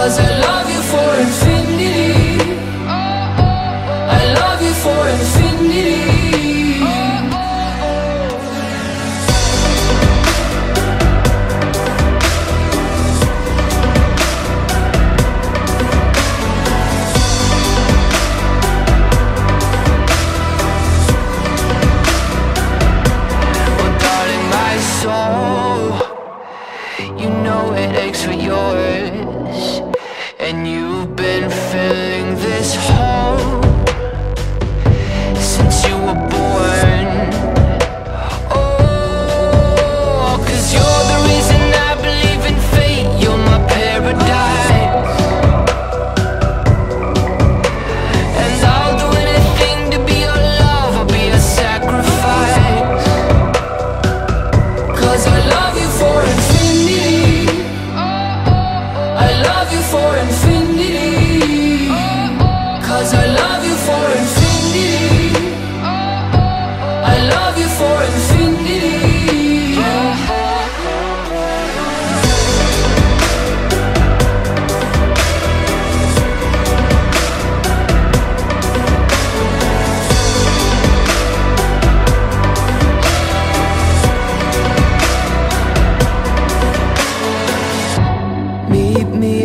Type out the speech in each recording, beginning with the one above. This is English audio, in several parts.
Cause I love you for infinity. I love you for infinity. For yours, and you've been filling this hole. Since you were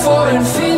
you for infinity